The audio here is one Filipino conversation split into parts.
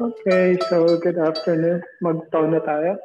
Okay, so good afternoon. Mag-tone na tayo.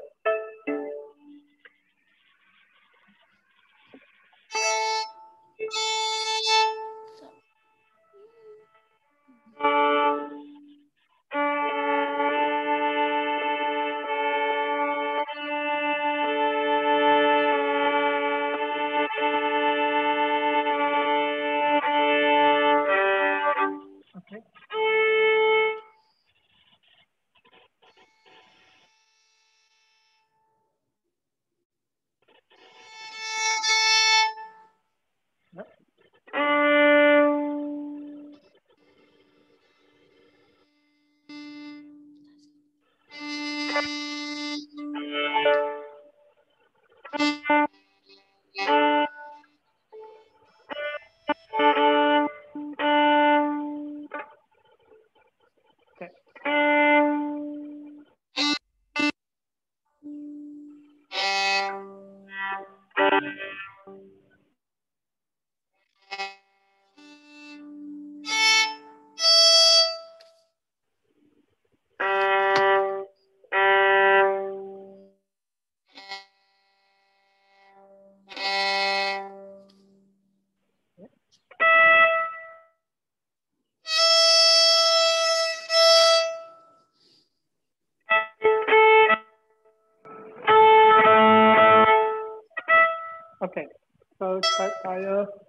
Start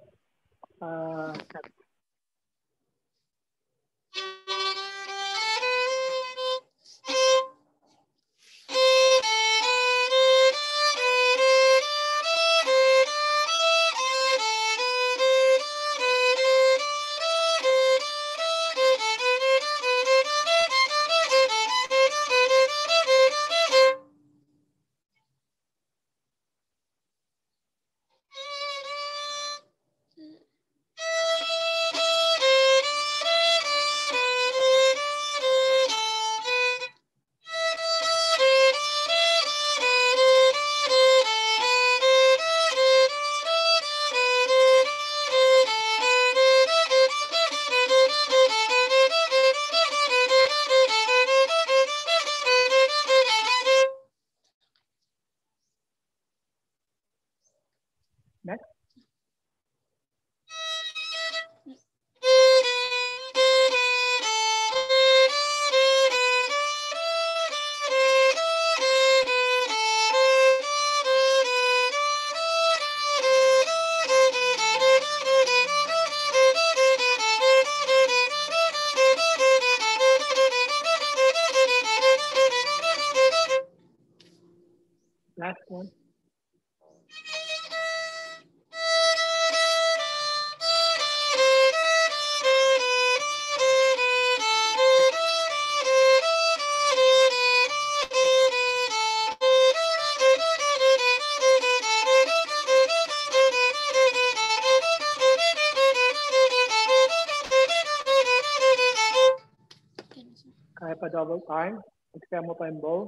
time. Extend mo pa yung bow.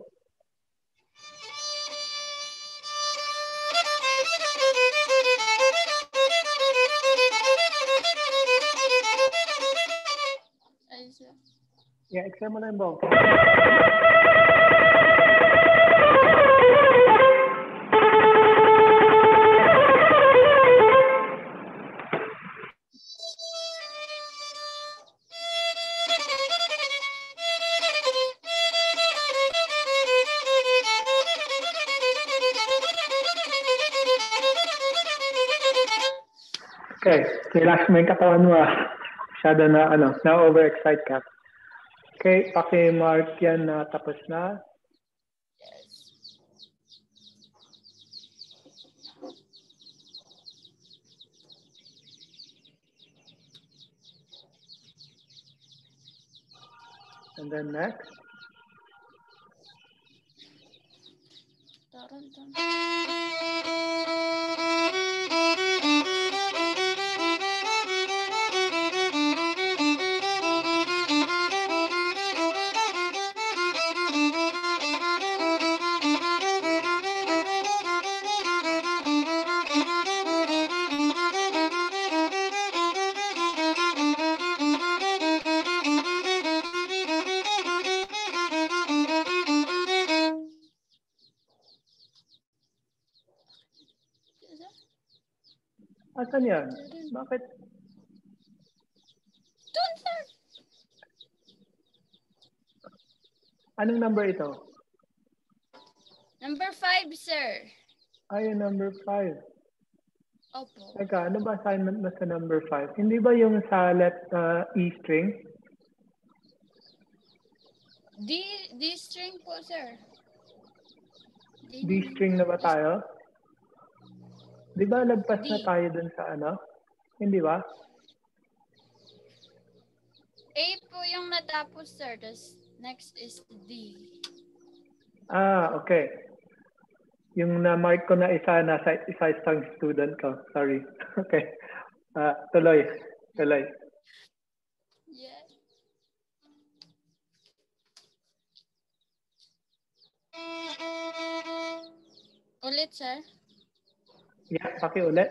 Ayun siya. Yeah, extend mo na yung katawan mo ah. Masyado na, ano, na-overexcite ka. Okay, paki-mark yan na tapos na. And then next. Taran, taran. Nasaan yan? Bakit? Doon, sir. Anong number ito? Number five, sir. Ay, number 5. Opo. Teka, ano ba assignment mo sa number 5? Hindi ba yung sa left uh, E string? D, D string po, sir. D string na ba tayo? Di ba lagpas na tayo dun sa ano? Hindi ba? A po yung natapos, sir. Tapos next is D. Ah, okay. Yung na-mark ko na isa, nasa isa isang student ko. Sorry. Okay. Ah, tuloy. Tuloy. Yeah. Ulit, sir. Yeah, pakai OLED.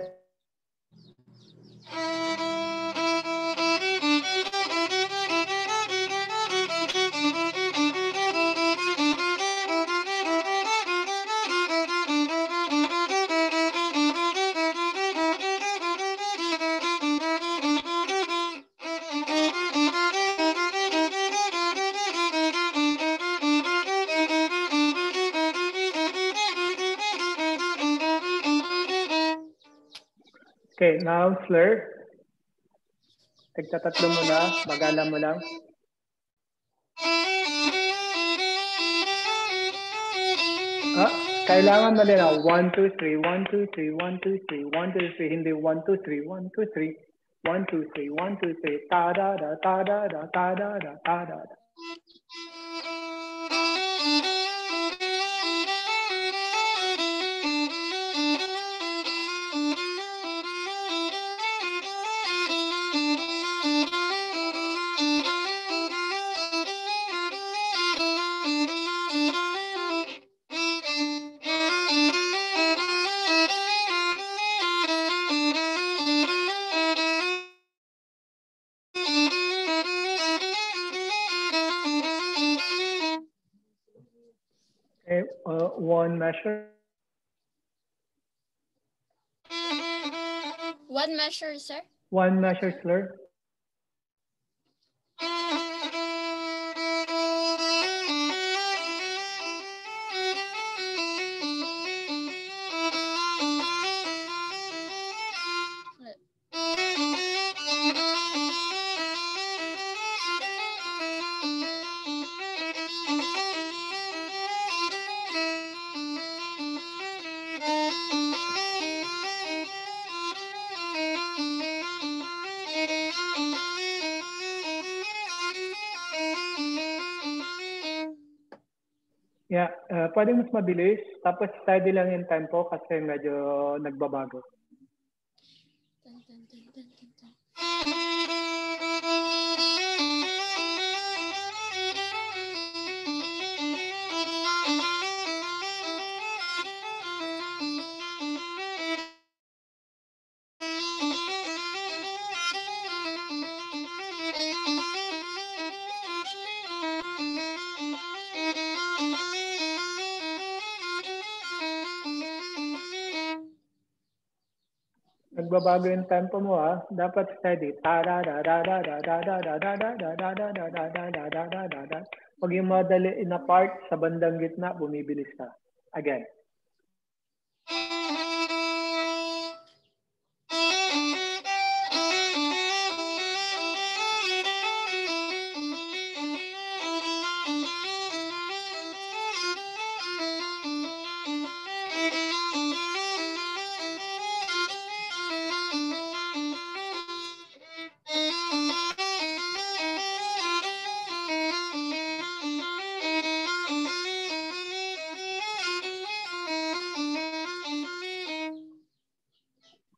Now slur. Tagtatatlo mo na, bagala mo lang. Ah, kailangan malinaw. 1, 2, 3, 1, 2, 3, 1, 2, 3, 1, 2, 3. Hindi 1, 2, 3, 1, 2, 3. 1, 2, 3, 1, 2, 3. Ta da da ta measure. One measure, sir. One measure slur. Uh, pwede mas mabilis. Tapos steady lang yung tempo kasi medyo nagbabago. bago yung tempo mo ha. Dapat steady. Pag yung madali in a part, sa bandang gitna, bumibilis ka. Again.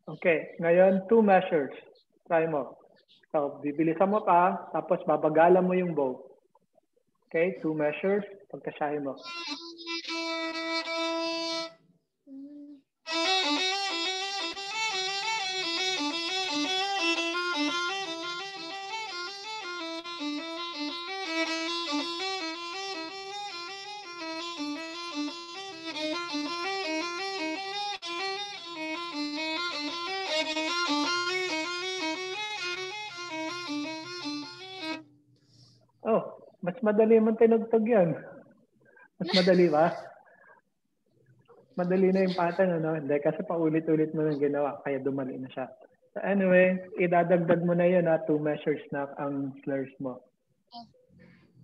Okay, ngayon two measures. Try mo. So, bibilisan mo pa, tapos babagalan mo yung bow. Okay, two measures, pagkasyahin mo. Madali man tinugtog yan. Mas madali ba? Madali na yung pattern, ano? Hindi, kasi paulit-ulit mo nang ginawa, kaya dumali na siya. So anyway, idadagdag mo na yun, ha? Two measures na ang slurs mo.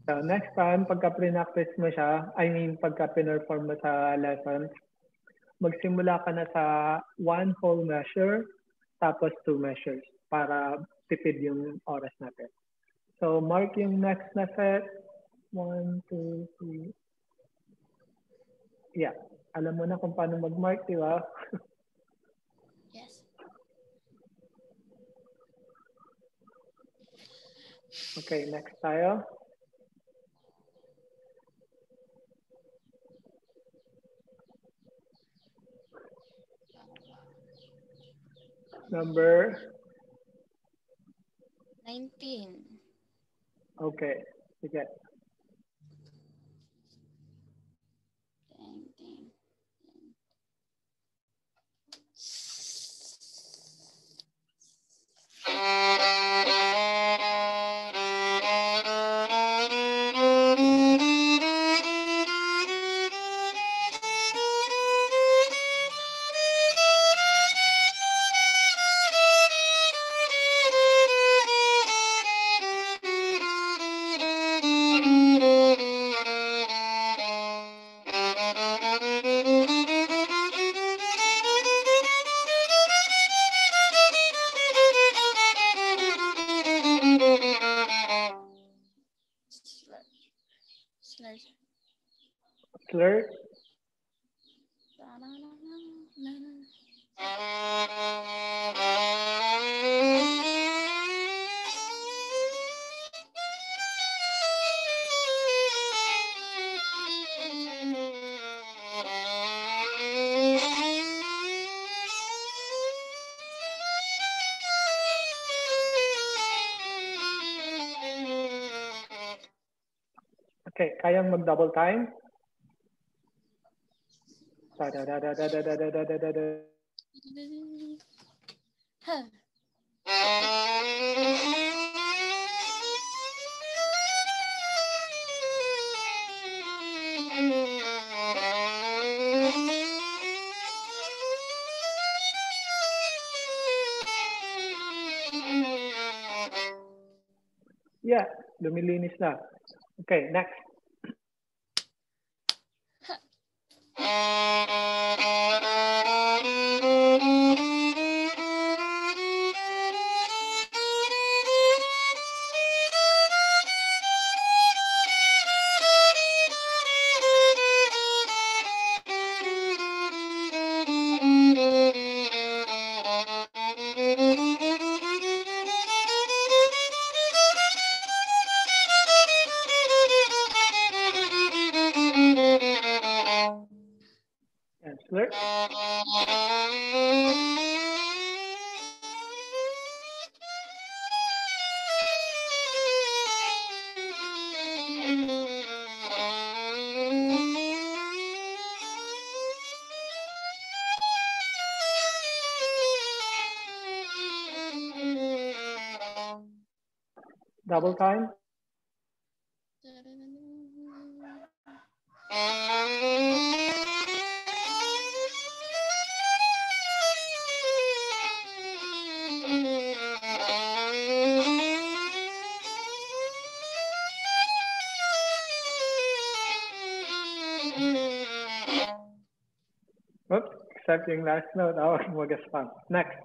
So next time, pagka pre-practice mo siya, I mean, pagka pinerform mo sa lessons, magsimula ka na sa one whole measure, tapos two measures para tipid yung oras natin. So mark yung next na set. One, two, three. Yeah. Alam mo na kung paano mag-mark, di ba? Yes. okay, next tayo. Number, 19. okay. Sige. Música mag-double time? Da da da da da da da da da da da da. Huh. Yeah, na. Okay, next. Double time. Stadt gegen Leistner und auch. Next.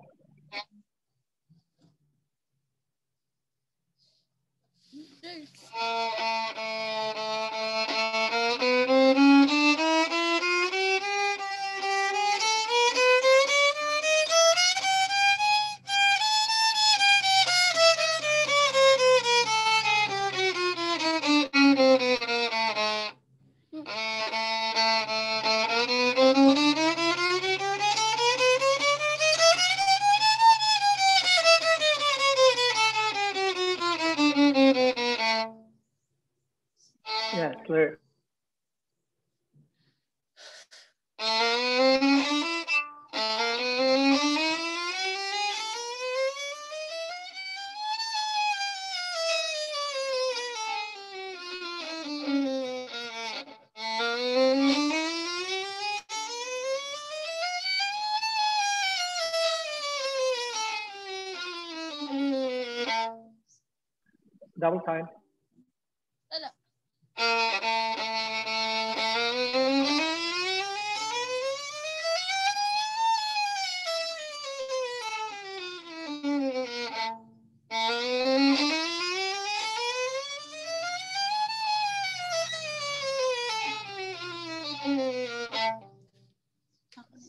Double time. Wala.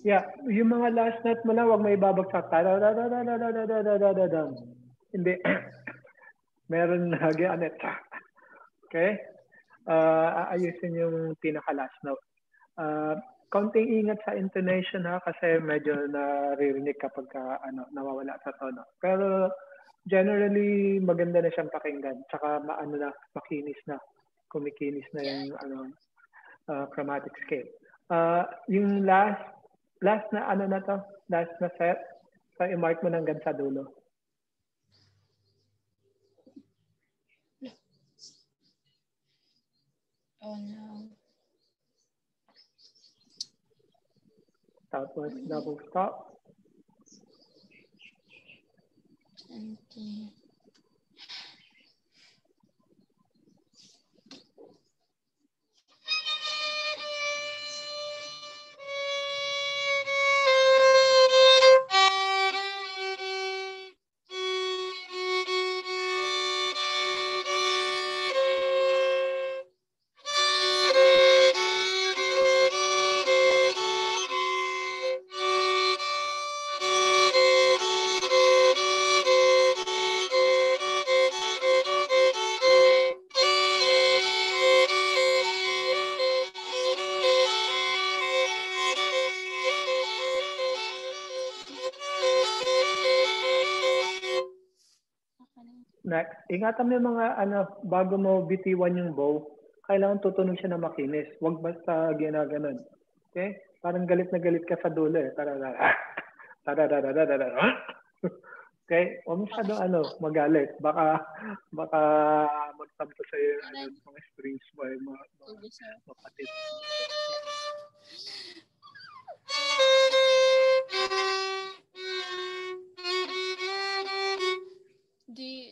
Yeah, yung mga last note mo lang, wag mo ibabagsak. Hindi. Meron lagi, Anet. Okay? Uh, aayusin yung pinaka-last note. Uh, konting ingat sa intonation ha kasi medyo naririnig kapag ka, ano, nawawala sa tono. Pero generally maganda na siyang pakinggan tsaka maano na makinis na kumikinis na yung ano uh, chromatic scale. Uh, yung last last na ano na to, last na set sa so, i-mark mo hanggang sa dulo. Oh no. Tapos double stop. 20. Next, ingatan mo yung mga ano, bago mo bitiwan yung bow, kailangan tutunog siya na makinis. Huwag basta ginaganon. Okay? Parang galit na galit ka sa dulo eh. Tararara. Tararara. Okay? Huwag masyado ano, magalit. Baka, baka magtampo sa iyo ano, mga strings mo eh, mga, mga, mapatid. Di, Do you?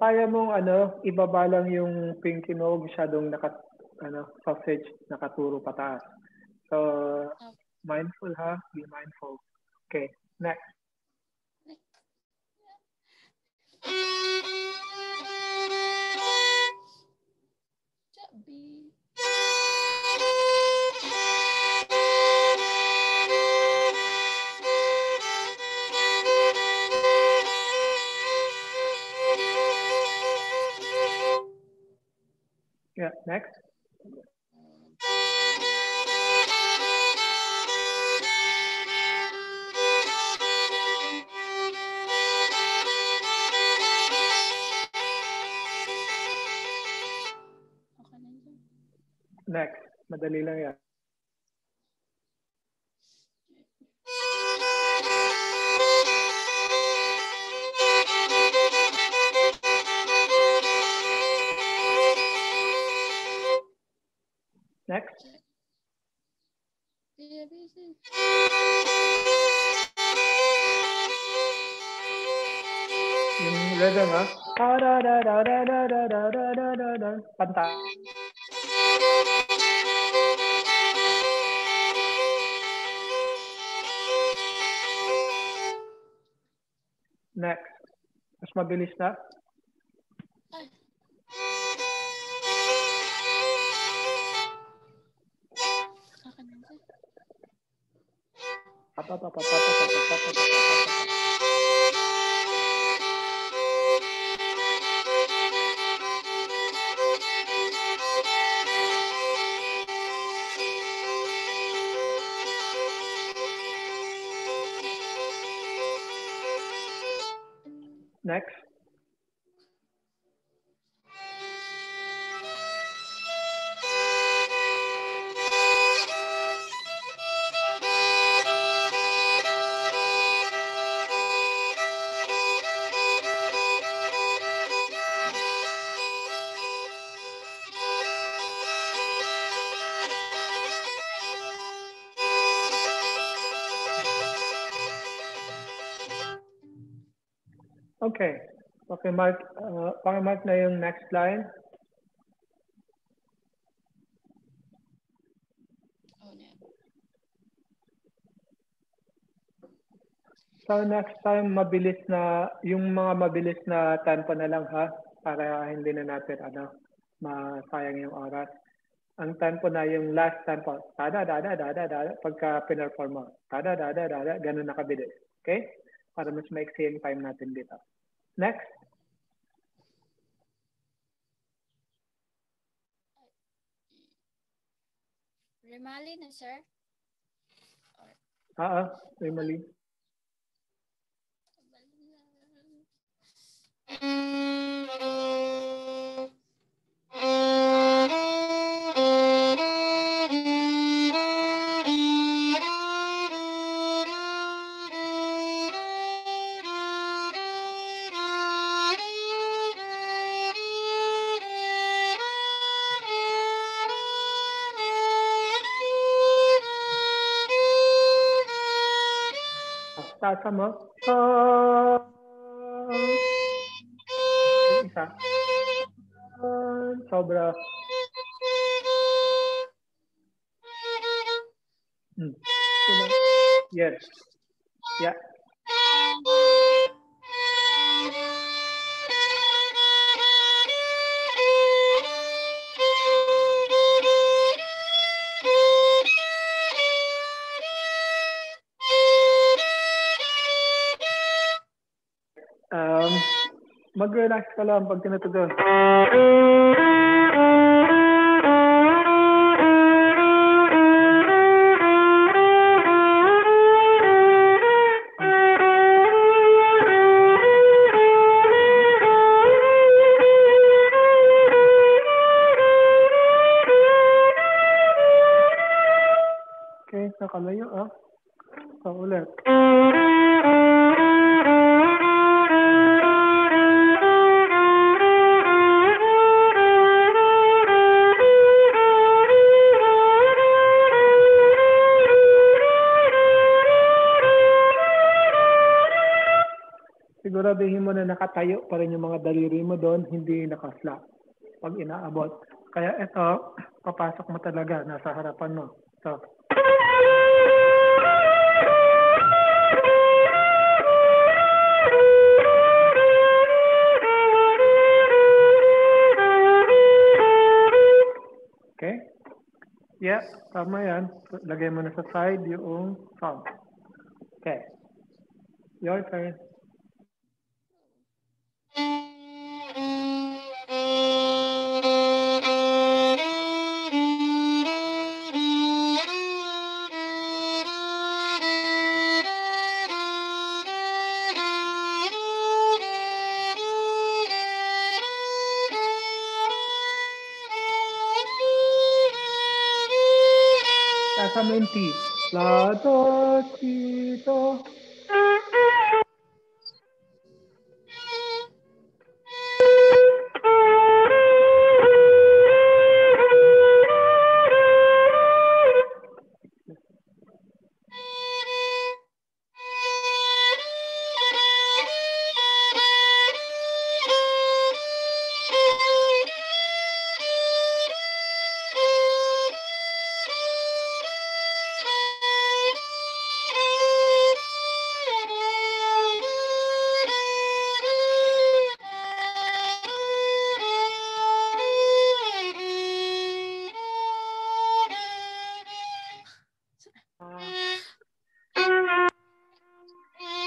Kaya mong ano, ibaba lang yung pinky mo, masyadong naka, ano, sausage, nakaturo pataas. So, mindful ha? Be mindful. Okay. Next. Chubby. Yeah, next. Next. Madali lang yan. next. Next. Asma Bilista. pa, pa, pa, pa. Pakimark, uh, pakimark na yung next line. Oh, no. So next time, mabilis na, yung mga mabilis na tempo na lang ha, para hindi na natin, ano, masayang yung oras. Ang tempo na yung last tempo, tada, dada, dada, dada, pagka pinerform mo, tada, dada, dada, ganun na kabilis. Okay? Para mas maiksi yung time natin dito. Next. Remali na, sir. Ah, ah, may mali. Tasa mo. Ah, yung isa. Ah, sobra. Hmm. Kulang. Yes. Mag-relax ka lang pag tinatugon. Okay, nakalayo ah. So, ulit. Siguraduhin mo na nakatayo pa rin yung mga daliri mo doon, hindi naka-flat pag inaabot. Kaya ito, papasok mo talaga, nasa harapan mo. So, Okay? Yeah, tama yan. Lagay mo na sa side yung thumb. Okay. Your turn.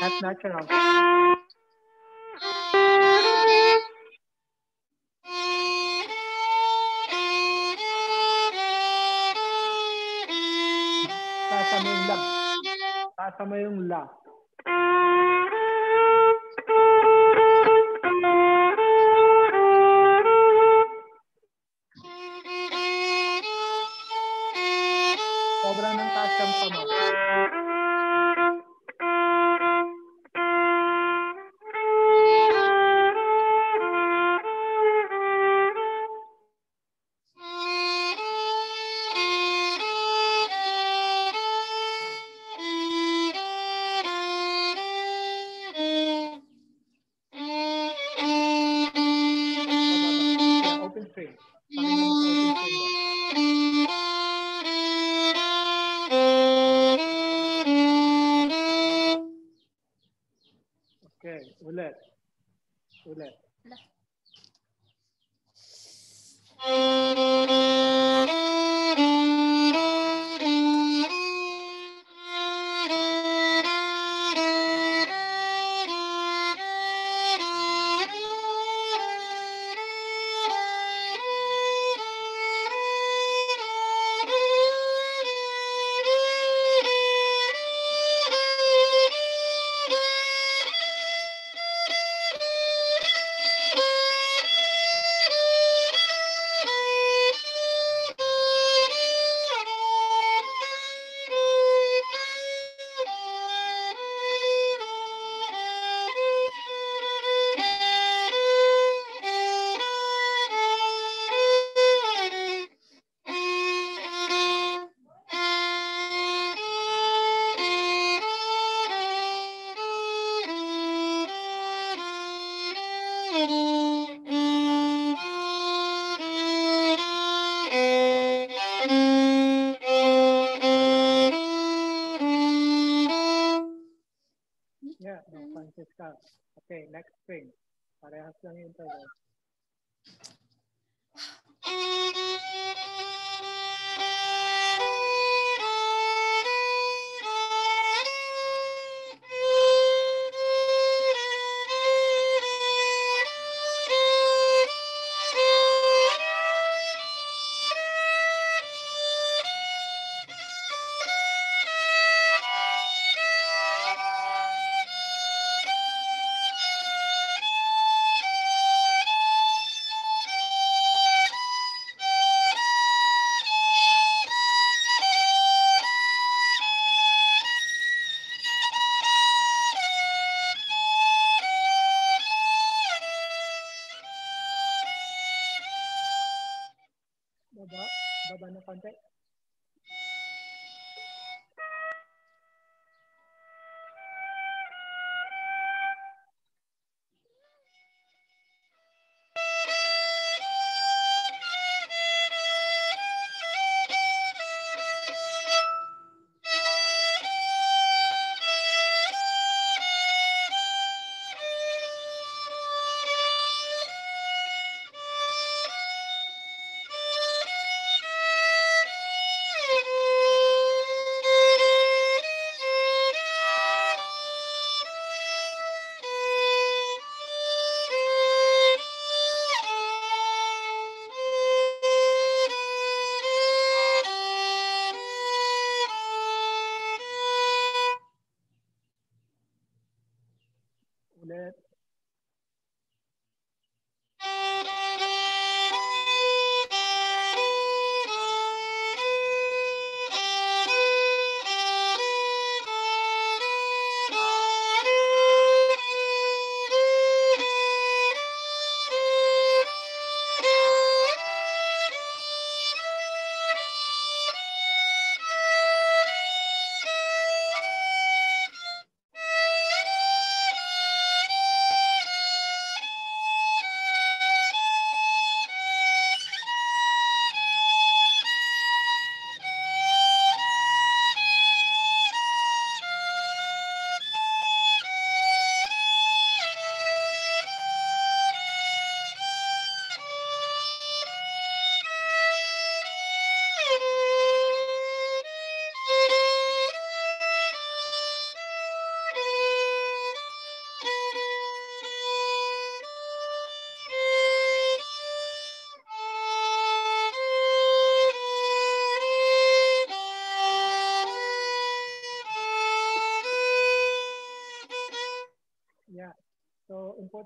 That's natural.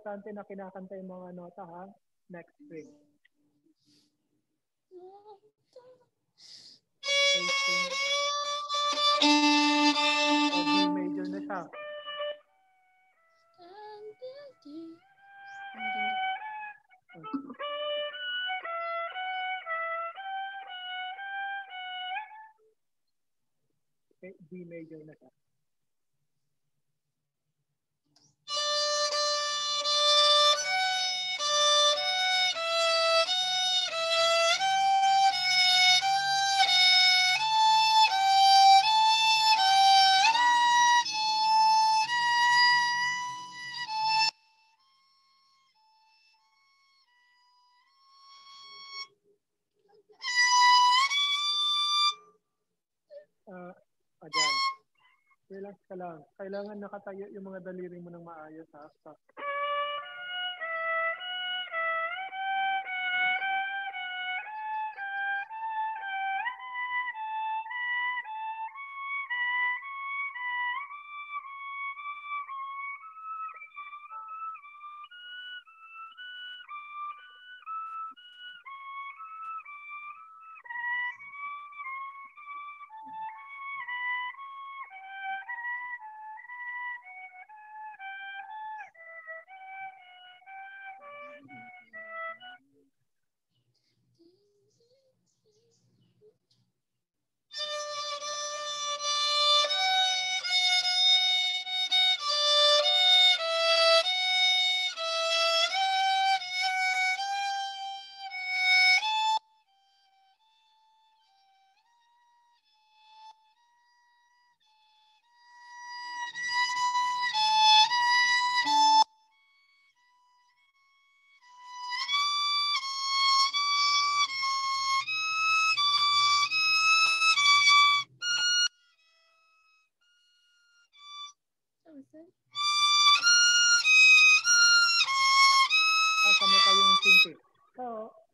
Importante na kinakanta yung mga nota ha. Next string. O D major na siya. Okay, D major na siya. Relax ka lang. Kailangan nakatayo yung mga daliri mo ng maayos ha. Stop.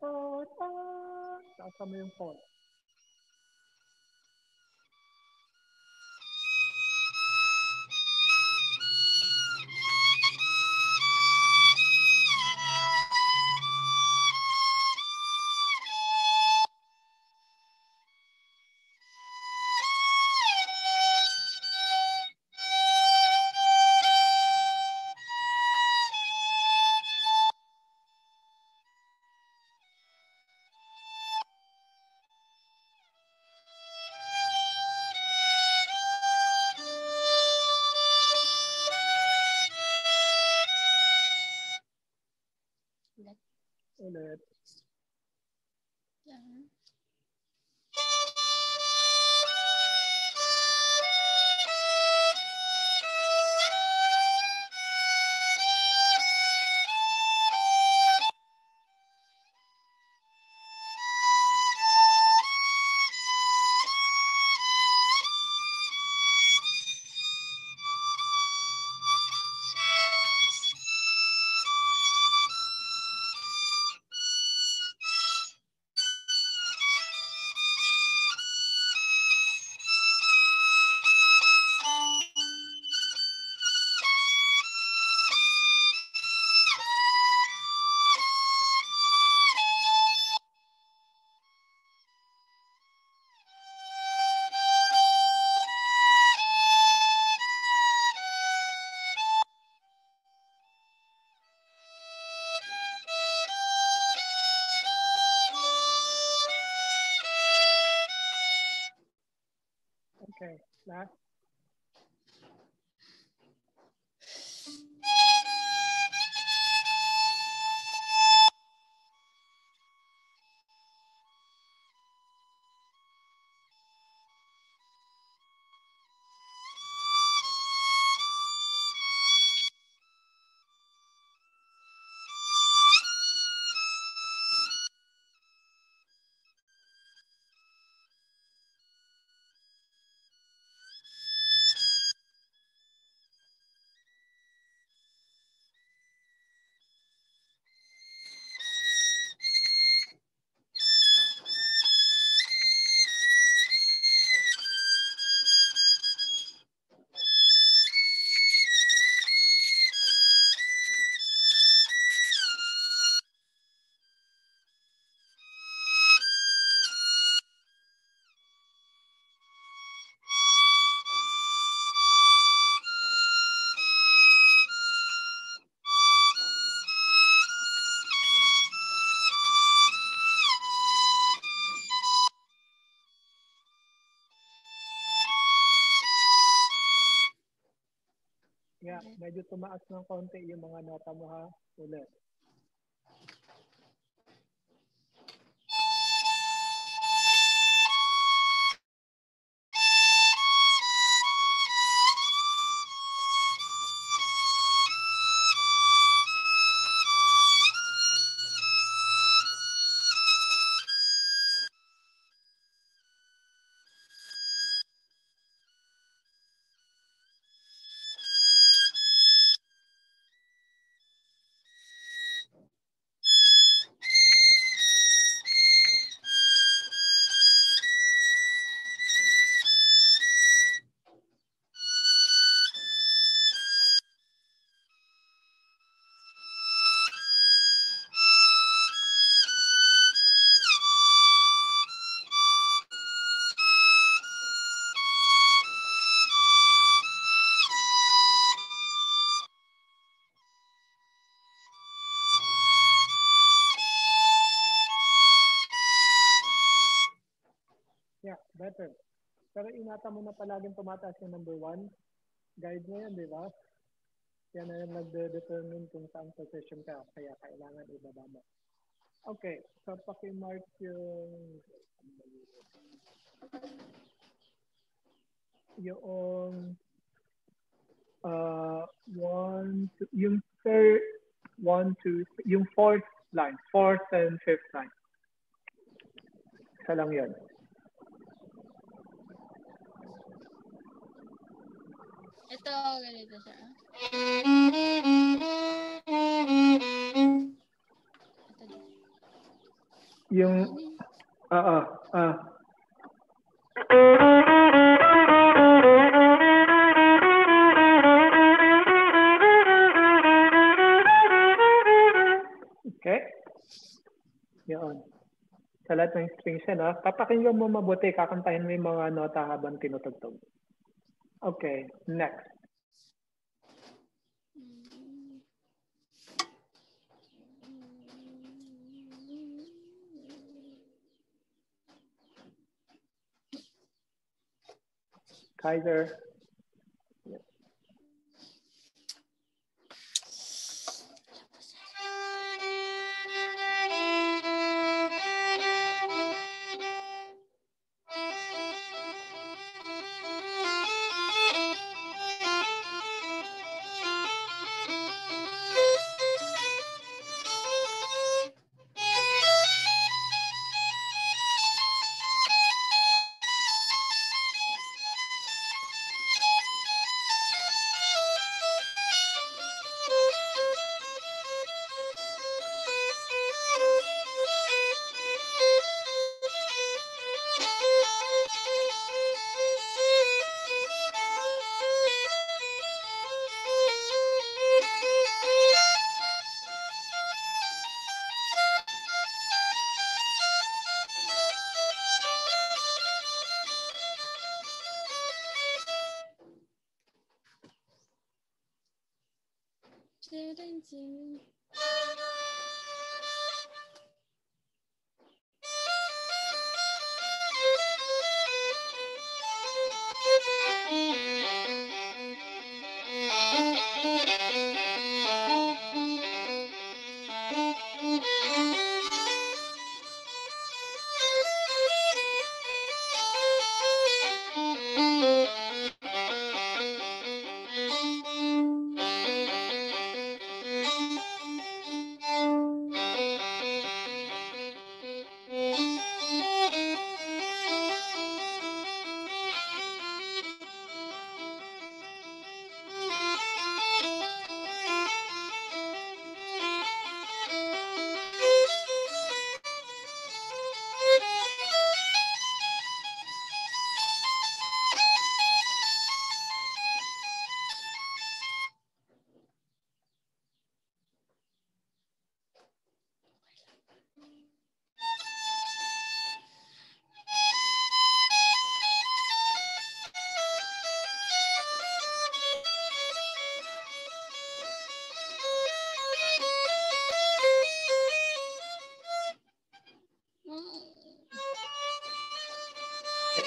To, to, to. Taasa Yeah, medyo tumaas ng konti yung mga nota mo ha. Ulit. Ingatan mo na palaging tumataas yung number one. Guide mo yan, di ba? Yan na yung nagde-determine kung saan position ka. Kaya kailangan ibaba mo. Okay, so pakimark yung yung uh, one, two, yung third, one, two, yung fourth line, fourth and fifth line. Isa lang yun. Ito, ganito siya. Yung, ah, ah, ah. Okay. Yun. Sa lahat ng strings yan, ah. Papakinggan mo mabuti, kakantahin mo yung mga nota habang tinutugtog. Next. Kaiser.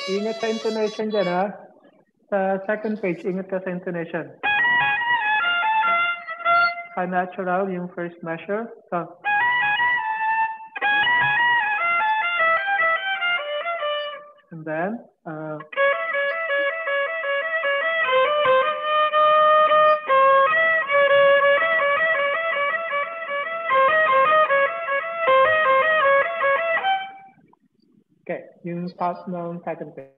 Ingat sa intonation dyan, ha? Sa second page, ingat ka sa intonation. Sa natural, yung first measure. So, top ng second page.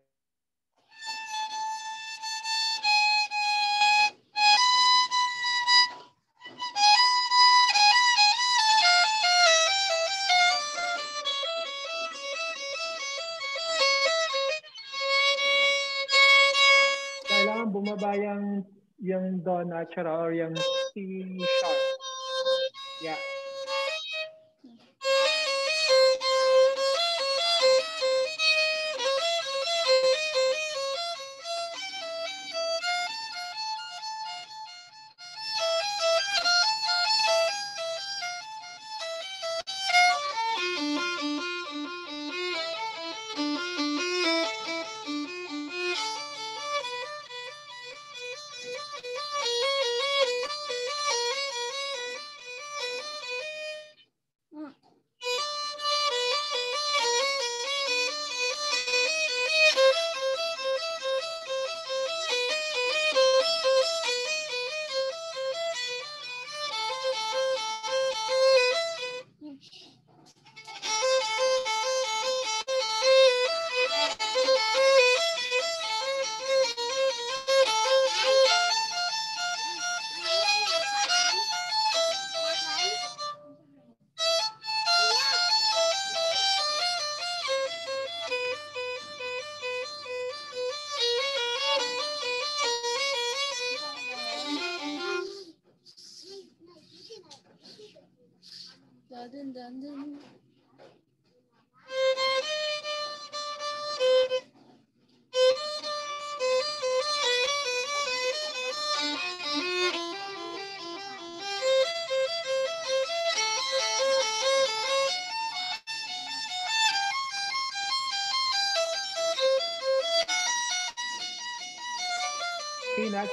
Kailangan bumaba yung, yung do natural or yung C sharp. Yeah.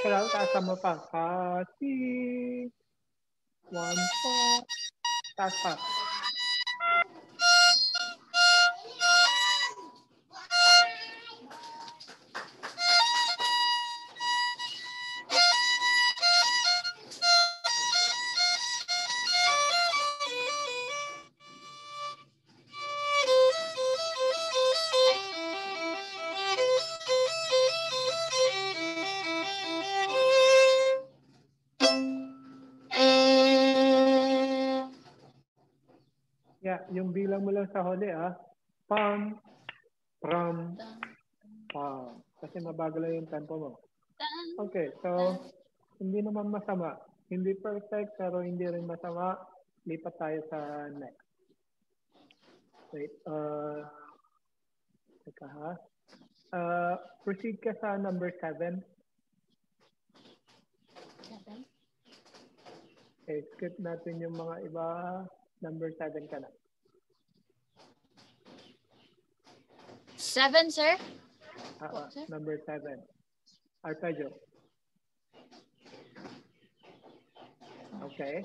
C natural, taas mo pa. Fa, si. One, four. Taas pa. Lang sa huli ah. Pam, pram, pam. Kasi mabagal lang yung tempo mo. Okay, so hindi naman masama. Hindi perfect pero hindi rin masama. Lipat tayo sa next. Wait, uh, teka ha. Uh, proceed ka sa number seven. Seven. Okay, skip natin yung mga iba. Number seven ka na. Seven, sir? Ah, sir? number seven. Arpeggio. Okay.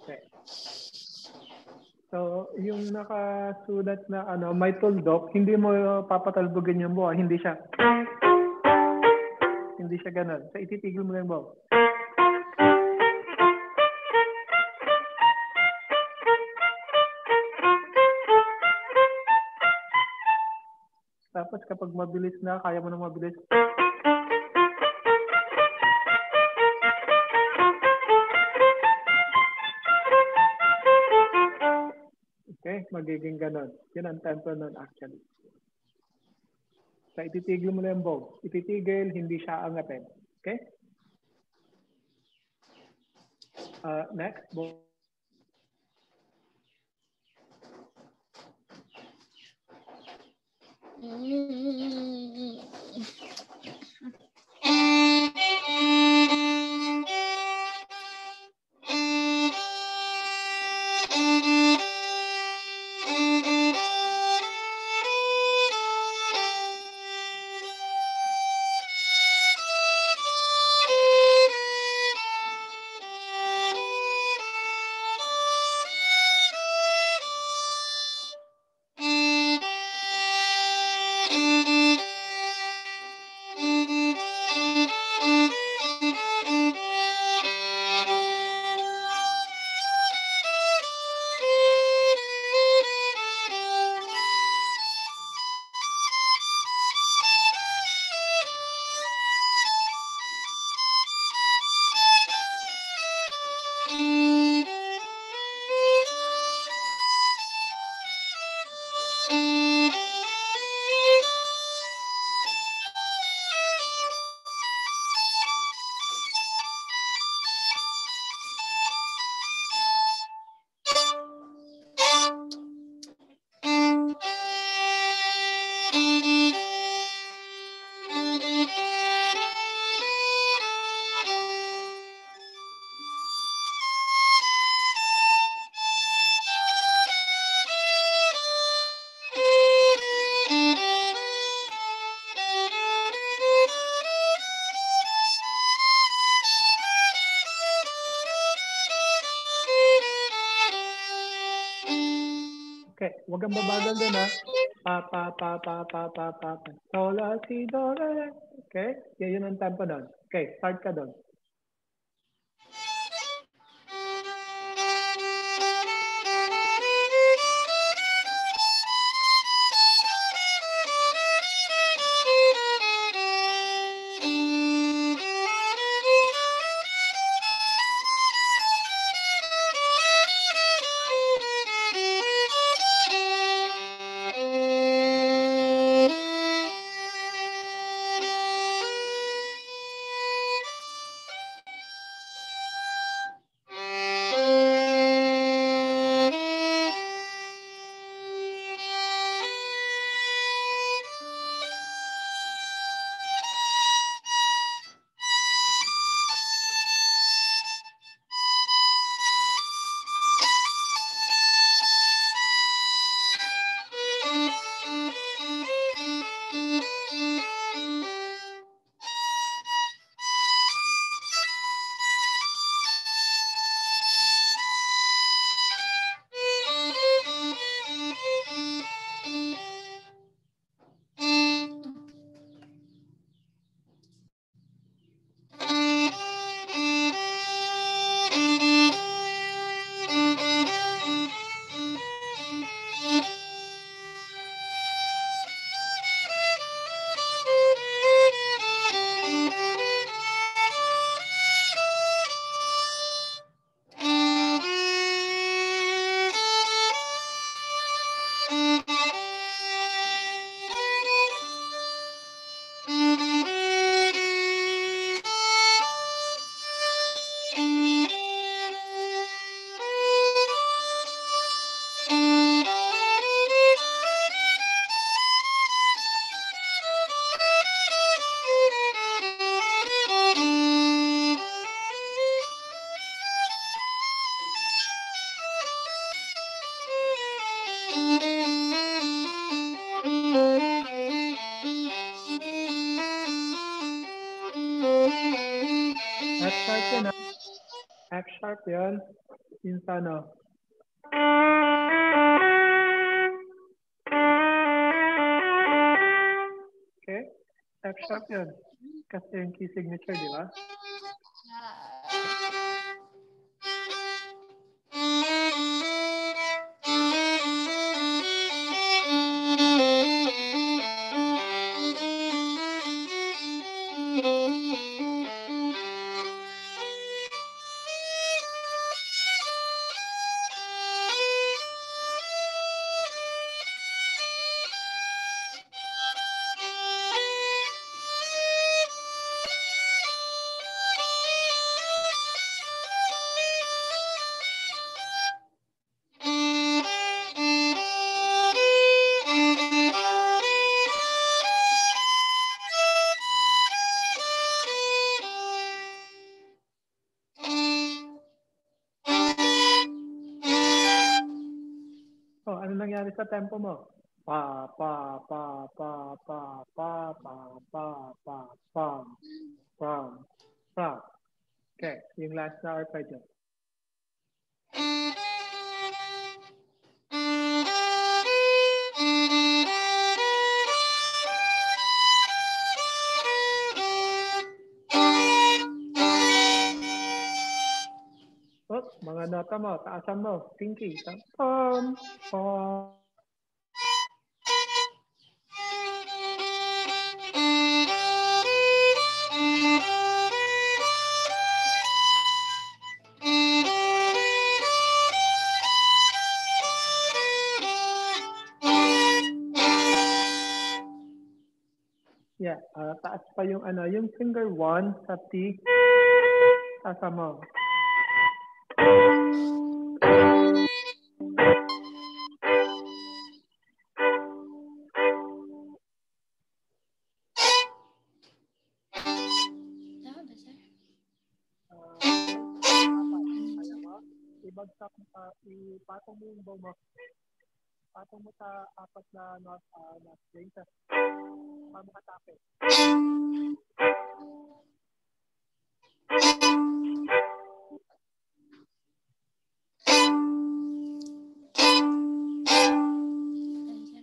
Okay. So, yung nakasulat na ano, may tuldok, hindi mo papatalbogin yung buwa, hindi siya. Hindi siya ganun. So, ititigil mo lang yung. Tapos kapag mabilis na, kaya mo na mabilis. Okay, magiging ganon. Yun ang tempo nun actually. So, ititigil mo na yung bow. Ititigil, hindi siya angatin. Okay? Uh, next, bow. Mm-hmm. Huwag kang babagal din ha. Pa, pa, pa, pa, pa, pa, pa, pa. So, la, si, do, re. Okay? Yan yun ang tempo doon. Okay, start ka doon. Yung sa ano. Okay? F sharp yun. Kasi yung key signature, di ba? Ano sa tempo mo? Pa, pa, pa, pa, pa, pa, pa, pa, pa, pam, pam, pam. Okay, yung last na arpeggio. Oh, mga nota mo, taasan mo, pinky. Pam, pam. Ah, taas pa yung ano, yung finger one sa T. Taasan mo. Ibagsak mo sa, ipatong mo yung bow mo. Patong mo sa apat na not, uh, not strings. Para makatape. Ayan, sir.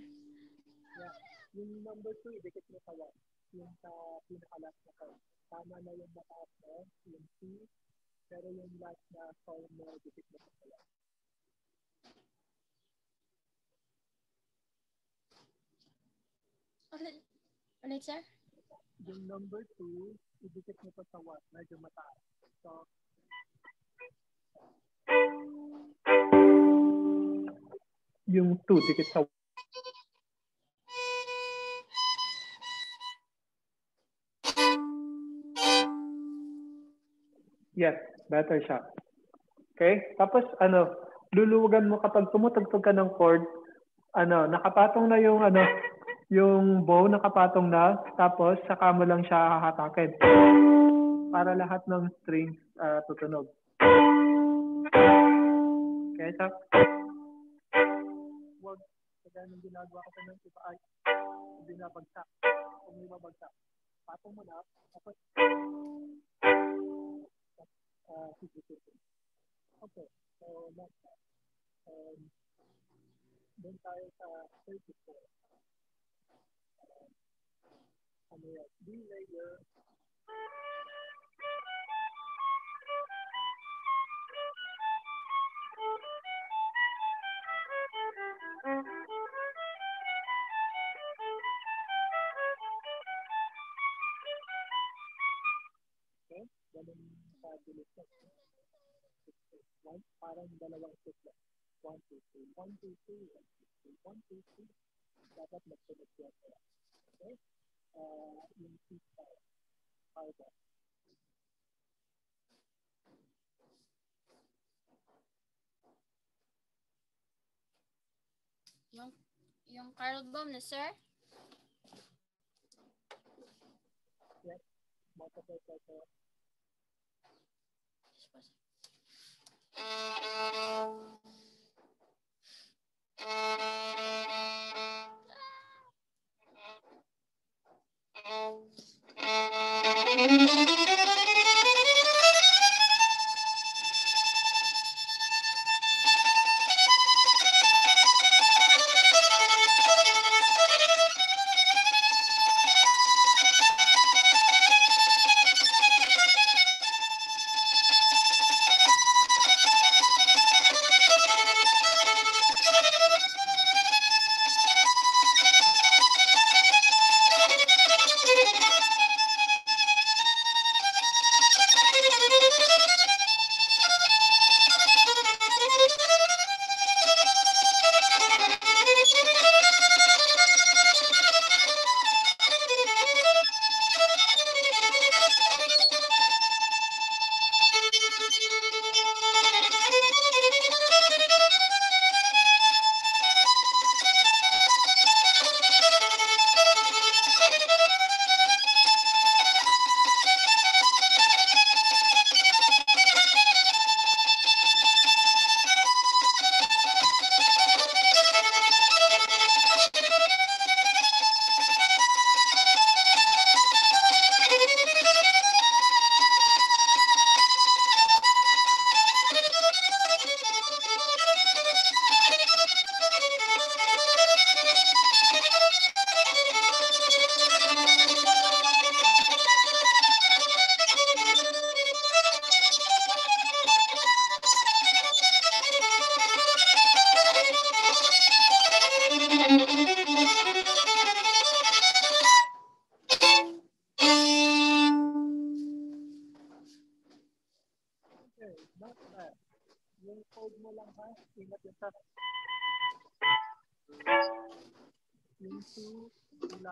Yung number two, idikit mo one. Yung sa pinaka-last na card. Tama na yung mataas mo, yung C. Pero yung last na column mo, idikit mo sa one. Ulit, sir? Yung number two, idikit mo pa sa one. Medyo mataas. So, yung two, dikit sa Yes, better siya. Okay? Tapos, ano, luluwagan mo kapag tumutugtog ka ng chord, ano, nakapatong na yung, ano, yung bow nakapatong na, tapos saka mo lang siya hahatakin. Para lahat ng strings ah, tutunog. Okay, so, wag, kaya nung ginagawa ko sa ng iba ay, binabagsak. Kung may mabagsak. Patong mo na, tapos, uh, Okay, so next time. Um, doon tayo sa 34. Um, ano yan? D layer. Okay, ganun sa bilis na. Okay? Yung, yung Carl Baum na, sir? Yes. Thank you. Thank you.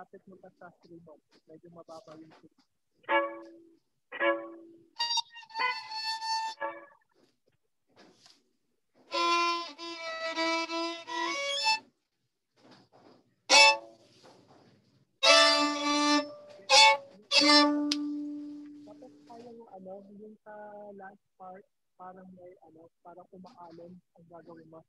Ilapit mo pa sa three mo. Medyo mababa yung. Tapos kaya yung ano, yung sa last part, parang may ano, parang umaalon ang gagawin mo.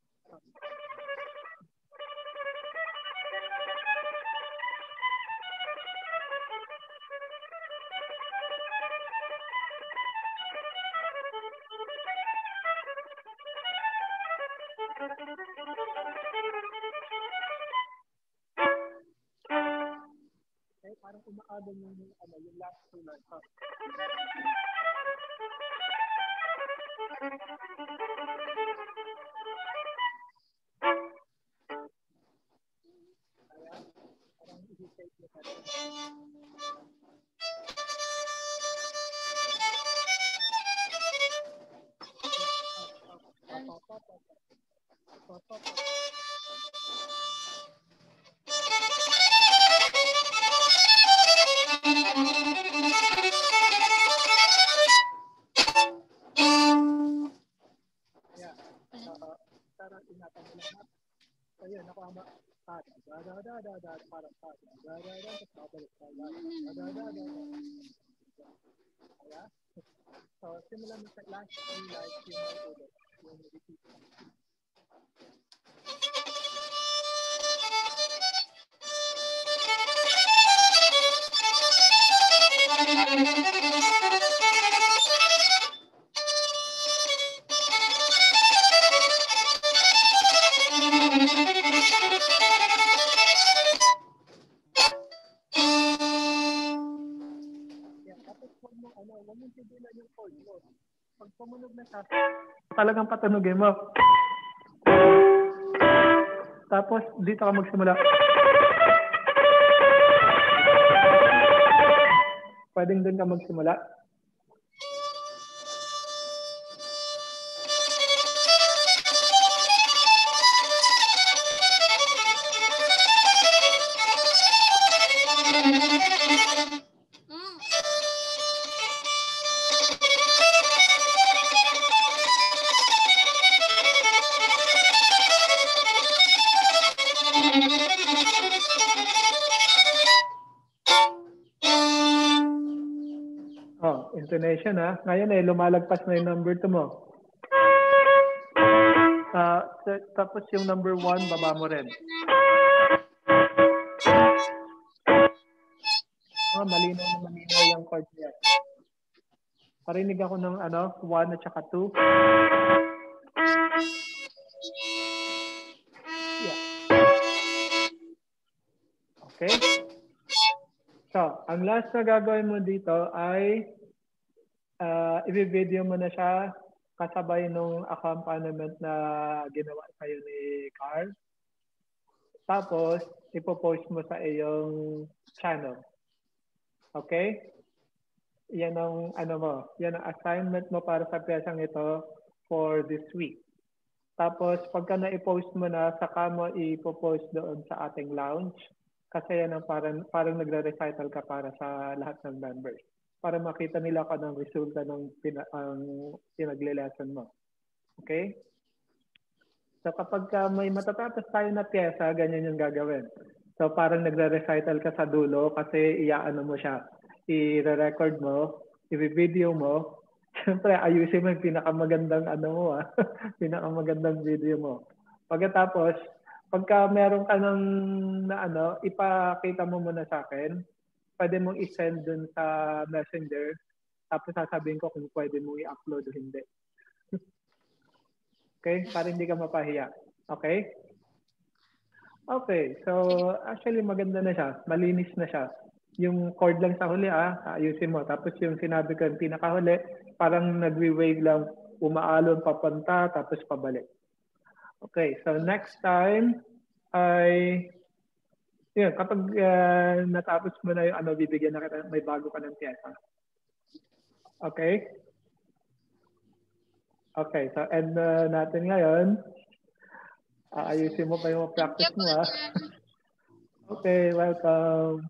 Yung last So, simulan mo sa last three lines yung may ulit. Yung tumunog na siya, talagang patunugin mo. Tapos, dito ka magsimula. Pwedeng doon ka magsimula. Ha. Ngayon eh, lumalagpas na yung number 2 mo. T- tapos yung number 1, baba mo rin. Oh, malinaw na malinaw yung chord niya. Parinig ako ng ano, 1 at saka 2. Yeah. Okay? So, ang last na gagawin mo dito ay uh, i-video mo na siya kasabay nung accompaniment na ginawa sa'yo ni Carl. Tapos, ipopost mo sa iyong channel. Okay? Yan ang ano mo, yan ang assignment mo para sa piyesang ito for this week. Tapos, pagka na-post mo na, saka mo ipopost doon sa ating lounge. Kasi yan ang parang, parang nagre-recital ka para sa lahat ng members. Para makita nila kung anong resulta ng pina, ang pinagle-lesson mo. Okay? So kapag ka may matatapos tayo na pyesa, ganyan yung gagawin. So parang nagre-recital ka sa dulo kasi iyaano mo siya. I-record mo, i-video mo. Siyempre, ayusin mo yung pinakamagandang ano mo ah. pinakamagandang video mo. Pagkatapos, pagka meron ka ng na ano, ipakita mo muna sa akin. Pwede mong i-send dun sa messenger. Tapos sasabihin ko kung pwede mo i-upload o hindi. okay? Para hindi ka mapahiya. Okay? Okay. So, actually maganda na siya. Malinis na siya. Yung chord lang sa huli, ah, ayusin mo. Tapos yung sinabi ko, yung pinakahuli, parang nagwi-wave lang, umaalon papunta, tapos pabalik. Okay, so next time ay yun, kapag uh, natapos mo na yung ano, bibigyan na kita, may bago ka ng pyesa. Okay? Okay, so end na natin ngayon. Aayusin mo pa yung practice mo, ah. Okay, welcome.